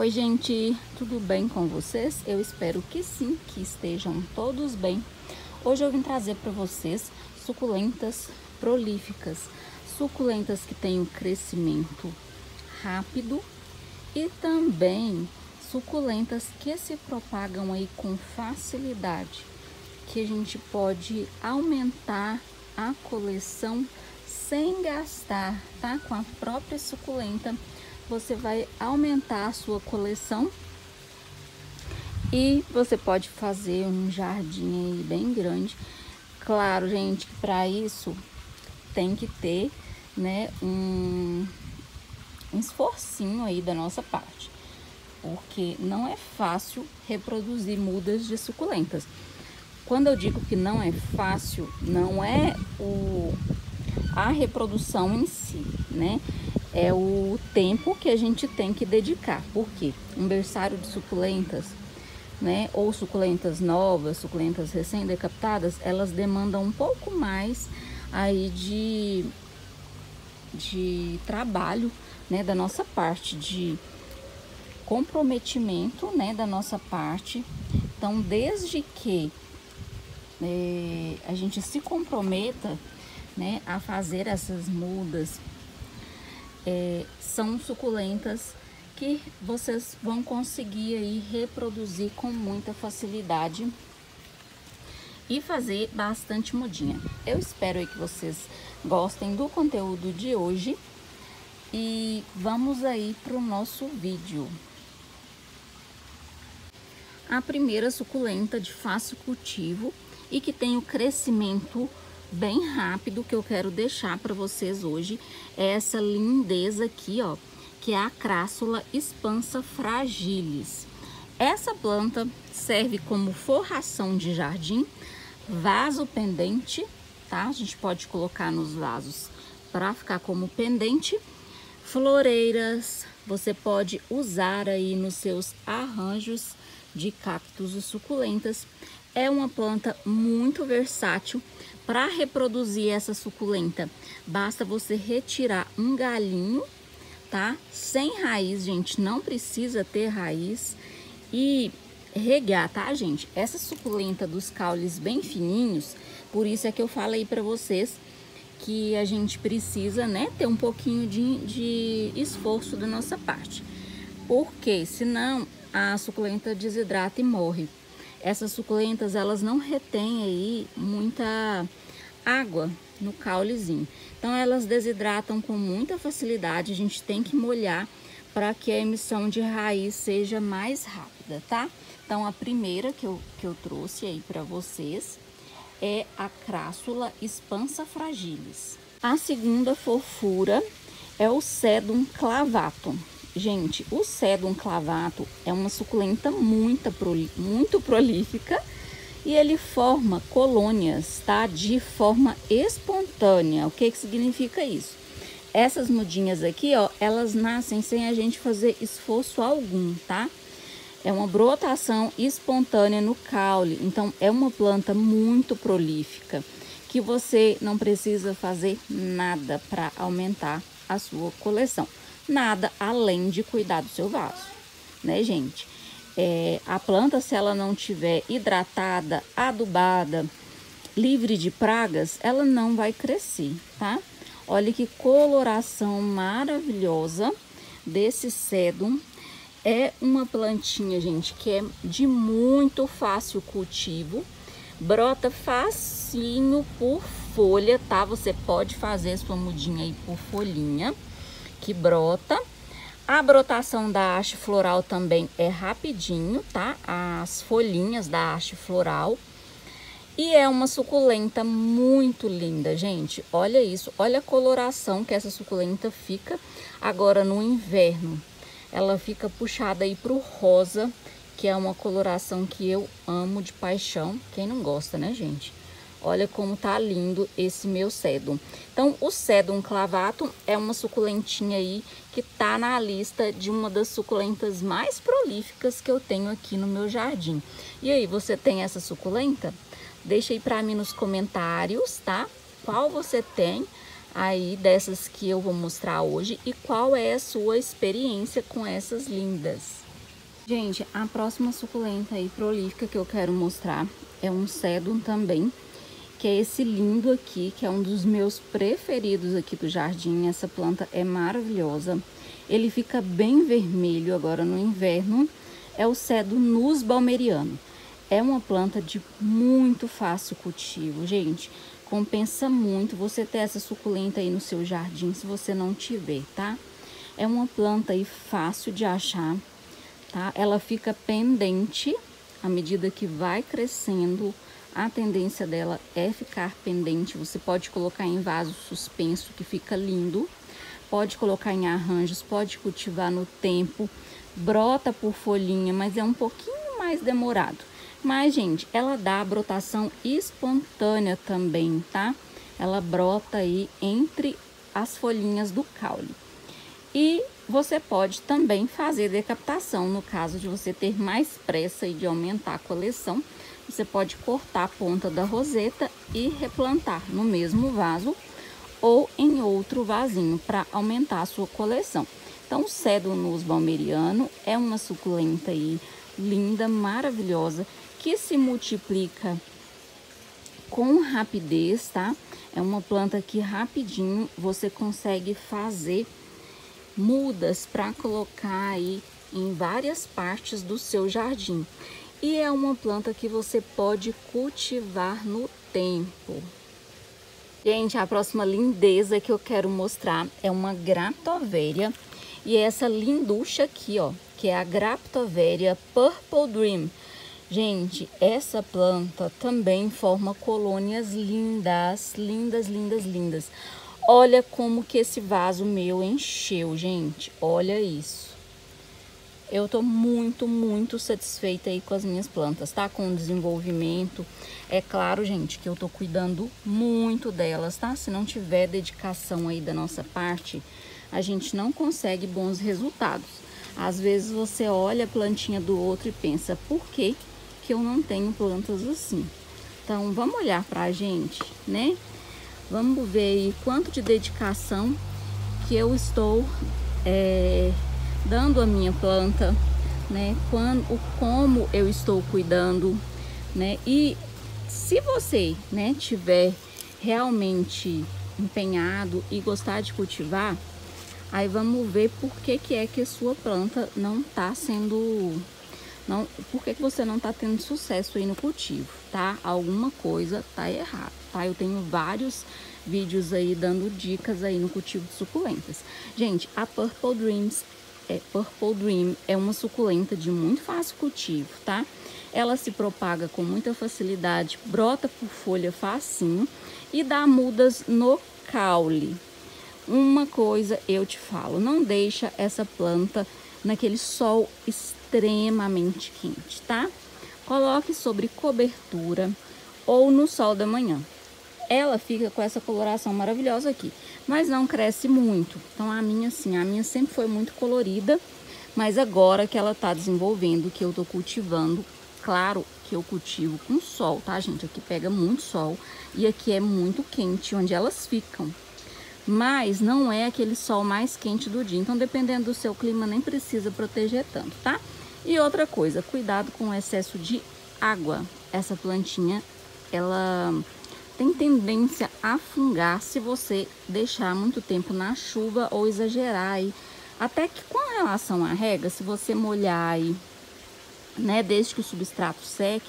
Oi, gente, tudo bem com vocês? Eu espero que sim, que estejam todos bem. Hoje eu vim trazer para vocês suculentas prolíficas, suculentas que têm um crescimento rápido e também suculentas que se propagam aí com facilidade, que a gente pode aumentar a coleção sem gastar, tá? Com a própria suculenta, você vai aumentar a sua coleção e você pode fazer um jardim aí bem grande. Claro, gente, para isso tem que ter, né, um, um esforcinho aí da nossa parte, porque não é fácil reproduzir mudas de suculentas. Quando eu digo que não é fácil, não é o, a reprodução em si, né? É o tempo que a gente tem que dedicar. Porque um berçário de suculentas, né? Ou suculentas novas, suculentas recém-decapitadas, elas demandam um pouco mais aí de, de trabalho, né? Da nossa parte, de comprometimento, né? Da nossa parte. Então, desde que é, a gente se comprometa né, a fazer essas mudas, é, são suculentas que vocês vão conseguir aí reproduzir com muita facilidade e fazer bastante mudinha. Eu espero aí que vocês gostem do conteúdo de hoje e vamos aí para o nosso vídeo. A primeira suculenta de fácil cultivo e que tem o crescimento bem rápido que eu quero deixar para vocês hoje é essa lindeza aqui, ó, que é a crássula expansa fragilis. Essa planta serve como forração de jardim, vaso pendente, tá? A gente pode colocar nos vasos para ficar como pendente. Floreiras, você pode usar aí nos seus arranjos de cactos e suculentas. É uma planta muito versátil para reproduzir essa suculenta. Basta você retirar um galinho, tá? Sem raiz, gente, não precisa ter raiz e regar, tá, gente? Essa suculenta dos caules bem fininhos, por isso é que eu falei para vocês que a gente precisa, né, ter um pouquinho de, de esforço da nossa parte. Porque senão a suculenta desidrata e morre. Essas suculentas, elas não retêm aí muita água no caulezinho. Então, elas desidratam com muita facilidade. A gente tem que molhar para que a emissão de raiz seja mais rápida, tá? Então, a primeira que eu, que eu trouxe aí para vocês é a crássula expansa fragilis. A segunda fofura é o sedum clavatum. Gente, o sedum clavato é uma suculenta muito, muito prolífica e ele forma colônias, tá? De forma espontânea. O que que significa isso? Essas mudinhas aqui, ó, elas nascem sem a gente fazer esforço algum, tá? É uma brotação espontânea no caule. Então, é uma planta muito prolífica que você não precisa fazer nada para aumentar a sua coleção nada além de cuidar do seu vaso, né, gente? É, a planta, se ela não tiver hidratada, adubada, livre de pragas, ela não vai crescer, tá? Olha que coloração maravilhosa desse sedum. É uma plantinha, gente, que é de muito fácil cultivo. Brota facinho por folha, tá? Você pode fazer sua mudinha aí por folhinha que brota. A brotação da haste floral também é rapidinho, tá? As folhinhas da haste floral. E é uma suculenta muito linda, gente. Olha isso, olha a coloração que essa suculenta fica agora no inverno. Ela fica puxada aí pro rosa, que é uma coloração que eu amo de paixão. Quem não gosta, né, gente? Olha como tá lindo esse meu sedum. Então, o sedum clavato é uma suculentinha aí que tá na lista de uma das suculentas mais prolíficas que eu tenho aqui no meu jardim. E aí, você tem essa suculenta? Deixa aí pra mim nos comentários, tá? Qual você tem aí dessas que eu vou mostrar hoje e qual é a sua experiência com essas lindas. Gente, a próxima suculenta aí prolífica que eu quero mostrar é um sedum também, que é esse lindo aqui, que é um dos meus preferidos aqui do jardim. Essa planta é maravilhosa. Ele fica bem vermelho agora no inverno. É o cedo nus balmeriano. É uma planta de muito fácil cultivo, gente. Compensa muito você ter essa suculenta aí no seu jardim, se você não tiver, tá? É uma planta aí fácil de achar, tá? Ela fica pendente à medida que vai crescendo a tendência dela é ficar pendente. Você pode colocar em vaso suspenso, que fica lindo. Pode colocar em arranjos, pode cultivar no tempo. Brota por folhinha, mas é um pouquinho mais demorado. Mas, gente, ela dá brotação espontânea também, tá? Ela brota aí entre as folhinhas do caule. E você pode também fazer decapitação, no caso de você ter mais pressa e de aumentar a coleção você pode cortar a ponta da roseta e replantar no mesmo vaso ou em outro vasinho para aumentar a sua coleção. Então, o Cedonus balmeriano é uma suculenta aí linda, maravilhosa, que se multiplica com rapidez, tá? É uma planta que rapidinho você consegue fazer mudas para colocar aí em várias partes do seu jardim e é uma planta que você pode cultivar no tempo. Gente, a próxima lindeza que eu quero mostrar é uma Graptoveria e é essa linducha aqui, ó, que é a Graptoveria Purple Dream. Gente, essa planta também forma colônias lindas, lindas, lindas, lindas. Olha como que esse vaso meu encheu, gente. Olha isso. Eu tô muito, muito satisfeita aí com as minhas plantas, tá? Com o desenvolvimento. É claro, gente, que eu tô cuidando muito delas, tá? Se não tiver dedicação aí da nossa parte, a gente não consegue bons resultados. Às vezes você olha a plantinha do outro e pensa, por que que eu não tenho plantas assim? Então, vamos olhar pra gente, né? Vamos ver aí quanto de dedicação que eu estou... É, dando a minha planta, né? Quando, o como eu estou cuidando, né? E se você, né, tiver realmente empenhado e gostar de cultivar, aí vamos ver por que que é que a sua planta não está sendo não, por que, que você não está tendo sucesso aí no cultivo, tá? Alguma coisa tá errada, tá? Eu tenho vários vídeos aí dando dicas aí no cultivo de suculentas. Gente, a Purple Dreams é Purple Dream é uma suculenta de muito fácil cultivo, tá? Ela se propaga com muita facilidade, brota por folha facinho e dá mudas no caule. Uma coisa eu te falo, não deixa essa planta naquele sol extremamente quente, tá? Coloque sobre cobertura ou no sol da manhã ela fica com essa coloração maravilhosa aqui, mas não cresce muito. Então a minha assim, a minha sempre foi muito colorida, mas agora que ela tá desenvolvendo, que eu tô cultivando, claro que eu cultivo com sol, tá gente? Aqui pega muito sol e aqui é muito quente onde elas ficam. Mas não é aquele sol mais quente do dia, então dependendo do seu clima nem precisa proteger tanto, tá? E outra coisa, cuidado com o excesso de água. Essa plantinha, ela tem tendência a fungar se você deixar muito tempo na chuva ou exagerar aí. Até que com relação à rega, se você molhar aí, né, desde que o substrato seque,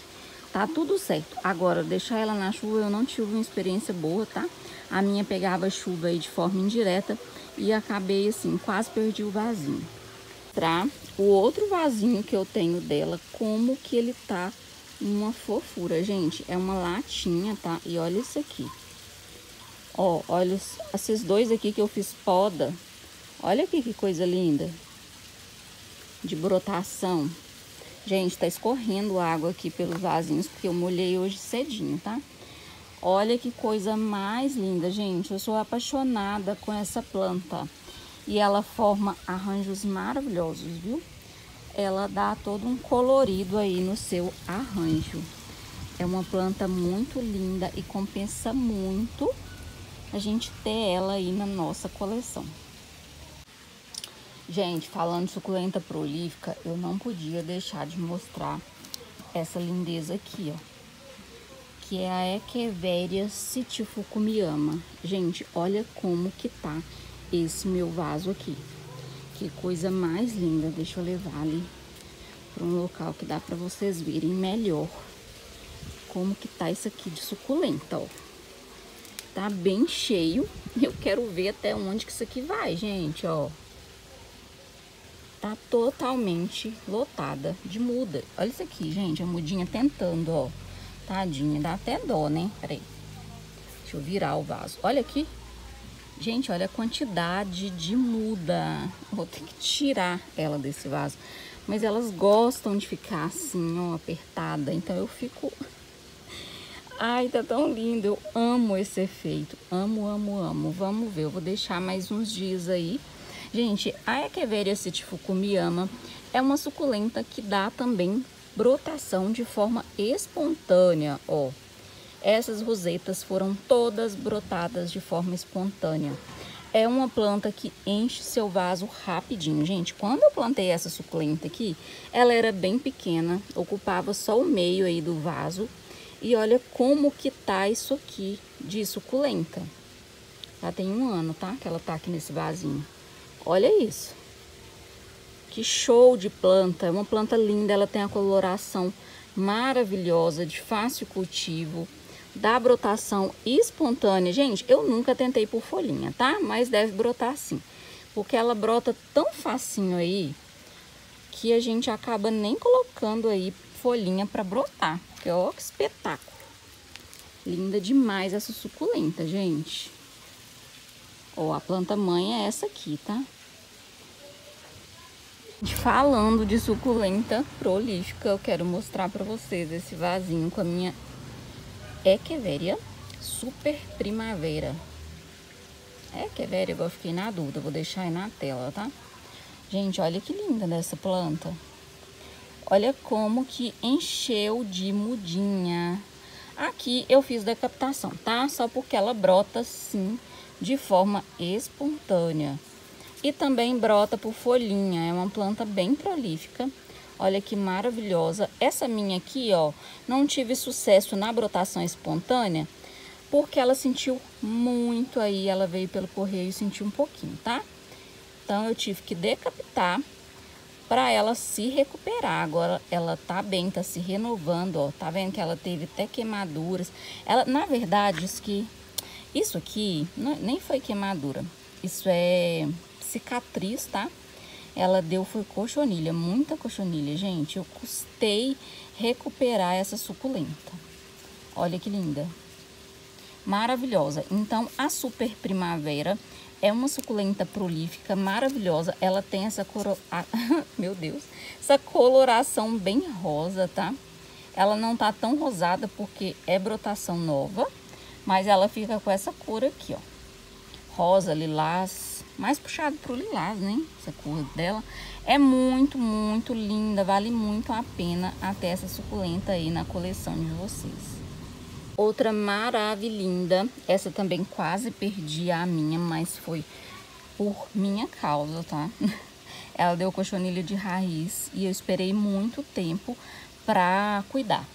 tá tudo certo. Agora, deixar ela na chuva eu não tive uma experiência boa, tá? A minha pegava chuva aí de forma indireta e acabei assim, quase perdi o vasinho. Pra o outro vasinho que eu tenho dela, como que ele tá uma fofura, gente. É uma latinha, tá? E olha isso aqui. Ó, olha esses dois aqui que eu fiz poda. Olha aqui que coisa linda. De brotação. Gente, tá escorrendo água aqui pelos vasinhos, porque eu molhei hoje cedinho, tá? Olha que coisa mais linda, gente. Eu sou apaixonada com essa planta. E ela forma arranjos maravilhosos, viu? ela dá todo um colorido aí no seu arranjo. É uma planta muito linda e compensa muito a gente ter ela aí na nossa coleção. Gente, falando suculenta prolífica, eu não podia deixar de mostrar essa lindeza aqui, ó. Que é a Echeveria Citifukumiyama. Gente, olha como que tá esse meu vaso aqui. Que coisa mais linda. Deixa eu levar ali para um local que dá para vocês verem melhor como que tá isso aqui de suculenta, ó. Tá bem cheio. Eu quero ver até onde que isso aqui vai, gente, ó. Tá totalmente lotada de muda. Olha isso aqui, gente, a mudinha tentando, ó. Tadinha, dá até dó, né? Peraí. Deixa eu virar o vaso. Olha aqui. Gente, olha a quantidade de muda. Vou ter que tirar ela desse vaso. Mas elas gostam de ficar assim, ó, apertada. Então eu fico Ai, tá tão lindo. Eu amo esse efeito. Amo, amo, amo. Vamos ver. Eu vou deixar mais uns dias aí. Gente, a Echeveria citifukumiyama é uma suculenta que dá também brotação de forma espontânea, ó. Essas rosetas foram todas brotadas de forma espontânea. É uma planta que enche seu vaso rapidinho. Gente, quando eu plantei essa suculenta aqui, ela era bem pequena, ocupava só o meio aí do vaso e olha como que tá isso aqui de suculenta. Já tem um ano, tá? Que ela tá aqui nesse vasinho. Olha isso. Que show de planta. É uma planta linda, ela tem a coloração maravilhosa, de fácil cultivo, dá brotação espontânea. Gente, eu nunca tentei por folhinha, tá? Mas deve brotar sim. Porque ela brota tão facinho aí, que a gente acaba nem colocando aí folhinha para brotar. Porque ó que espetáculo. Linda demais essa suculenta, gente. Ó, a planta mãe é essa aqui, tá? Falando de suculenta prolífica, eu quero mostrar para vocês esse vasinho com a minha Echeveria Super Primavera. Echeveria, eu fiquei na dúvida, vou deixar aí na tela, tá? Gente, olha que linda dessa planta. Olha como que encheu de mudinha. Aqui eu fiz decapitação, tá? Só porque ela brota sim de forma espontânea. E também brota por folhinha, é uma planta bem prolífica. Olha que maravilhosa. Essa minha aqui, ó, não tive sucesso na brotação espontânea, porque ela sentiu muito aí, ela veio pelo correio e sentiu um pouquinho, tá? Então eu tive que decapitar para ela se recuperar. Agora ela tá bem, tá se renovando, ó. Tá vendo que ela teve até queimaduras. Ela, na verdade, isso que isso aqui não, nem foi queimadura. Isso é cicatriz, tá? Ela deu foi cochonilha, muita cochonilha, gente. Eu custei recuperar essa suculenta. Olha que linda. Maravilhosa. Então, a super primavera é uma suculenta prolífica maravilhosa. Ela tem essa coro... Ah, meu Deus, essa coloração bem rosa, tá? Ela não tá tão rosada porque é brotação nova, mas ela fica com essa cor aqui, ó. Rosa, lilás, mais puxado pro lilás, né? Essa cor dela. É muito, muito linda, vale muito a pena até essa suculenta aí na coleção de vocês. Outra maravilhinda, essa também quase perdi a minha, mas foi por minha causa, tá? Ela deu cochonilha de raiz e eu esperei muito tempo para cuidar.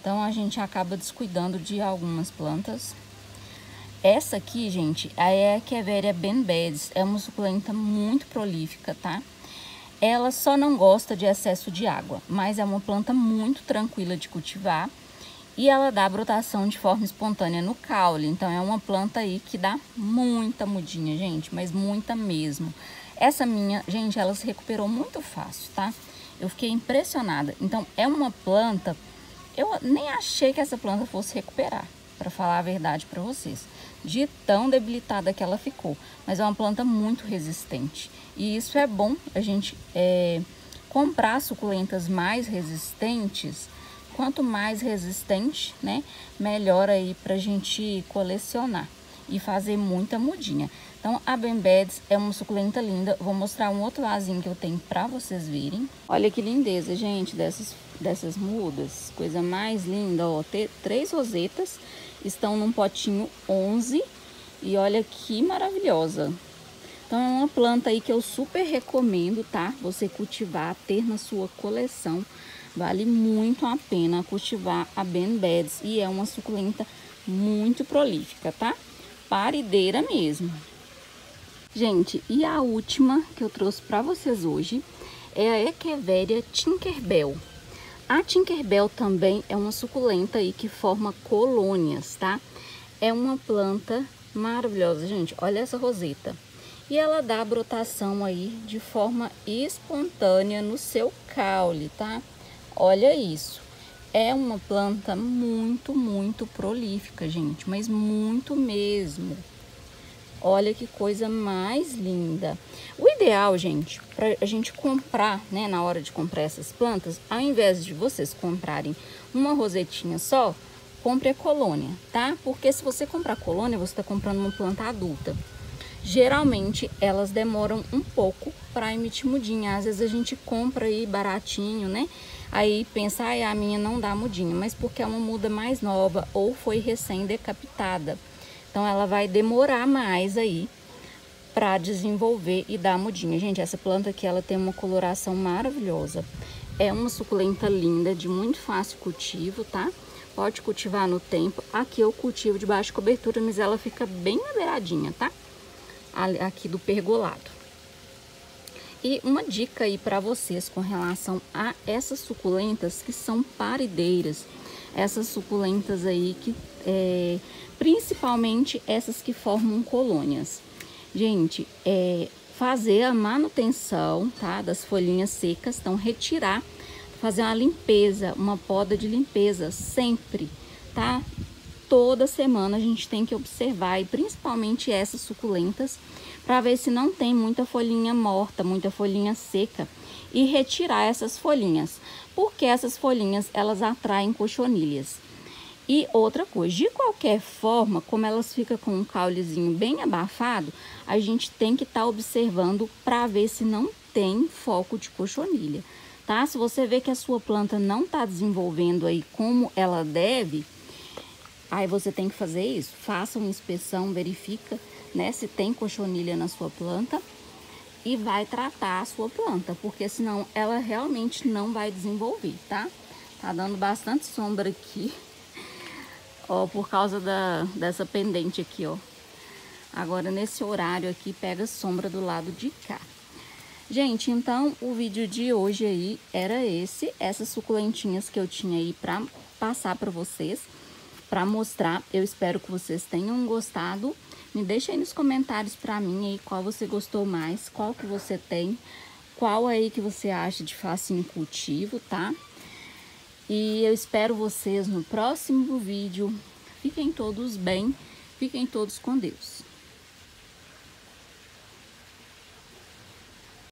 Então a gente acaba descuidando de algumas plantas. Essa aqui, gente, a Echeveria benbeds, é uma suculenta muito prolífica, tá? Ela só não gosta de excesso de água, mas é uma planta muito tranquila de cultivar e ela dá brotação de forma espontânea no caule. Então é uma planta aí que dá muita mudinha, gente, mas muita mesmo. Essa minha, gente, ela se recuperou muito fácil, tá? Eu fiquei impressionada. Então é uma planta, eu nem achei que essa planta fosse recuperar, para falar a verdade para vocês. De tão debilitada que ela ficou. Mas é uma planta muito resistente. E isso é bom a gente é, comprar suculentas mais resistentes quanto mais resistente, né, melhor aí pra gente colecionar e fazer muita mudinha. Então, a Bembeds é uma suculenta linda. Vou mostrar um outro vasinho que eu tenho pra vocês verem. Olha que lindeza, gente, dessas, dessas mudas. Coisa mais linda, ó. Ter três rosetas, estão num potinho 11. E olha que maravilhosa. Então, é uma planta aí que eu super recomendo, tá? Você cultivar, ter na sua coleção. Vale muito a pena cultivar a Ben e é uma suculenta muito prolífica, tá? Parideira mesmo. Gente, e a última que eu trouxe para vocês hoje é a Echeveria Tinkerbell. A Tinkerbell também é uma suculenta aí que forma colônias, tá? É uma planta maravilhosa, gente. Olha essa roseta. E ela dá brotação aí de forma espontânea no seu caule, tá? Olha isso. É uma planta muito, muito prolífica, gente, mas muito mesmo. Olha que coisa mais linda. O ideal, gente, para a gente comprar, né, na hora de comprar essas plantas, ao invés de vocês comprarem uma rosetinha só, compre a colônia, tá? Porque se você comprar colônia, você está comprando uma planta adulta. Geralmente, elas demoram um pouco para emitir mudinha. Às vezes a gente compra aí baratinho, né? Aí pensa, ai, a minha não dá mudinha, mas porque é uma muda mais nova ou foi recém-decapitada. Então ela vai demorar mais aí para desenvolver e dar mudinha. Gente, essa planta aqui ela tem uma coloração maravilhosa. É uma suculenta linda, de muito fácil cultivo, tá? Pode cultivar no tempo. Aqui eu cultivo de baixa cobertura, mas ela fica bem na beiradinha, tá? Aqui do pergolado. E uma dica aí para vocês com relação a essas suculentas que são parideiras. Essas suculentas aí que é, principalmente essas que formam colônias. Gente, é, fazer a manutenção tá, das folhinhas secas, então retirar, fazer uma limpeza, uma poda de limpeza sempre, tá? Toda semana a gente tem que observar, e principalmente essas suculentas, para ver se não tem muita folhinha morta, muita folhinha seca, e retirar essas folhinhas, porque essas folhinhas elas atraem cochonilhas. E outra coisa, de qualquer forma, como elas ficam com um caulezinho bem abafado, a gente tem que estar tá observando para ver se não tem foco de cochonilha, tá? Se você vê que a sua planta não está desenvolvendo aí como ela deve, aí você tem que fazer isso. Faça uma inspeção, verifica, né, se tem cochonilha na sua planta e vai tratar a sua planta, porque senão ela realmente não vai desenvolver, tá? Tá dando bastante sombra aqui ó, por causa da, dessa pendente aqui, ó. Agora, nesse horário aqui, pega sombra do lado de cá. Gente, então, o vídeo de hoje aí era esse, essas suculentinhas que eu tinha aí pra passar pra vocês, pra mostrar. Eu espero que vocês tenham gostado. Me deixa aí nos comentários pra mim aí qual você gostou mais, qual que você tem, qual aí que você acha de fácil cultivo, tá? E eu espero vocês no próximo vídeo. Fiquem todos bem, fiquem todos com Deus.